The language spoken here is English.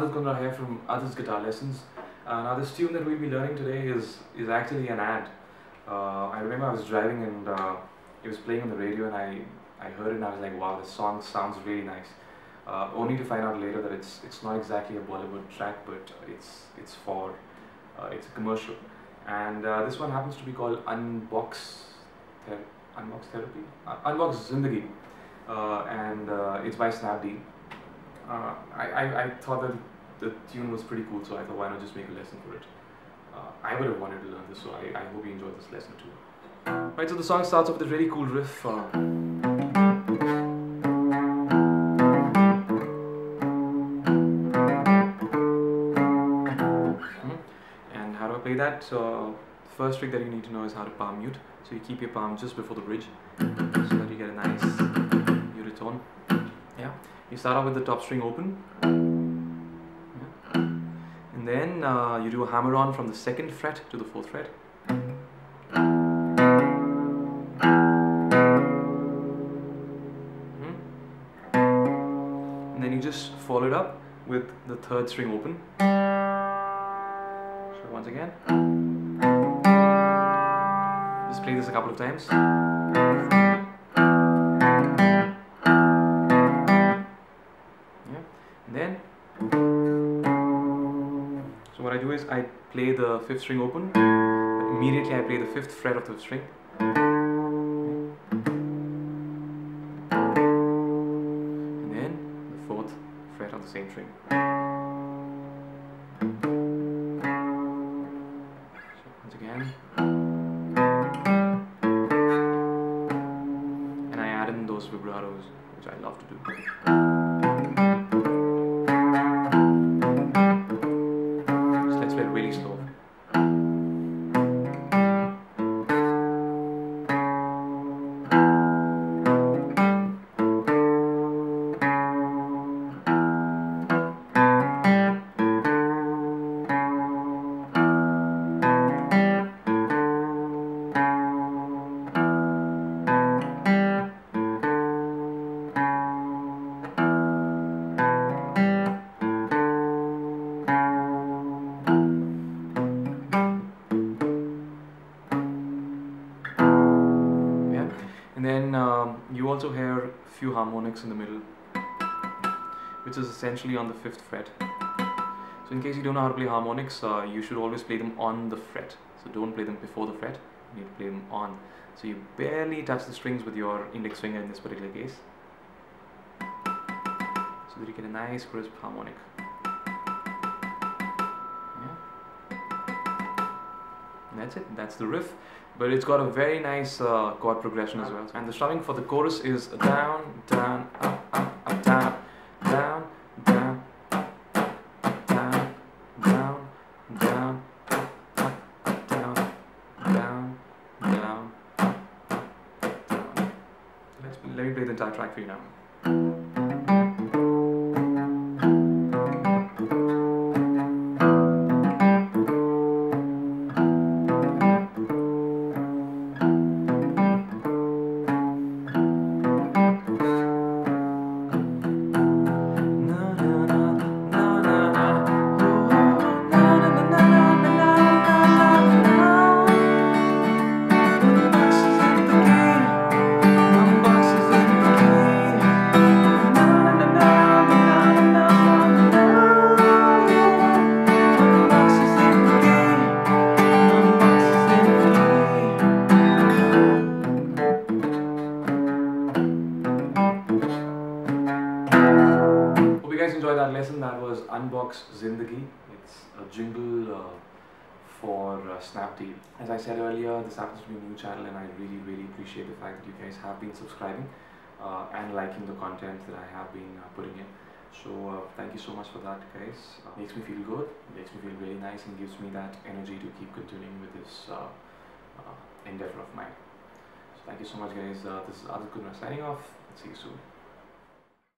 Kundra here from Adit's Guitar Lessons. Uh, now this tune that we'll be learning today is, is actually an ad. Uh, I remember I was driving and uh, it was playing on the radio and I, I heard it and I was like, wow, this song sounds really nice. Uh, only to find out later that it's it's not exactly a Bollywood track, but it's it's for uh, it's a commercial, and uh, this one happens to be called Unbox Ther- Unbox Therapy, Unbox Zindagi, and it's by Snapdeal. Uh, I, I I thought that the tune was pretty cool, so I thought why not just make a lesson for it. Uh, I would have wanted to learn this, so I, I hope you enjoyed this lesson too. Right, so the song starts off with a really cool riff. Uh. And how do I play that? So, first trick that you need to know is how to palm mute. So you keep your palm just before the bridge, so that you get a nice muted tone. Yeah. You start off with the top string open. And then uh, you do a hammer on from the second fret to the fourth fret. Mhm. And then you just follow it up with the third string open. So once again, just play this a couple of times. Yeah, and then. Do is I play the fifth string open. Immediately I play the fifth fret of the string. And then the fourth fret of the same string. So once again. And I add in those vibratos, which I love to do. Also hear a few harmonics in the middle, which is essentially on the fifth fret. So in case you don't know how to play harmonics, uh, you should always play them on the fret. So don't play them before the fret. You need to play them on. So you barely touch the strings with your index finger in this particular case, so that you get a nice crisp harmonic. That's it. That's the riff. But it's got a very nice uh, chord progression as well. And the strumming for the chorus is down, down, up, up, up, down, down, down, down, down, down, down, down, down, down. Let me play the entire track for you now. Was Unbox Zindagi. It's a jingle uh, for uh, Snapdeal. As I said earlier, this happens to be a new channel, and I really, really appreciate the fact that you guys have been subscribing uh, and liking the content that I have been uh, putting in. So uh, thank you so much for that, guys. Uh, makes me feel good. Makes me feel really nice, and gives me that energy to keep continuing with this endeavor of mine. So thank you so much, guys. This is Adit Kundra signing off. See you soon.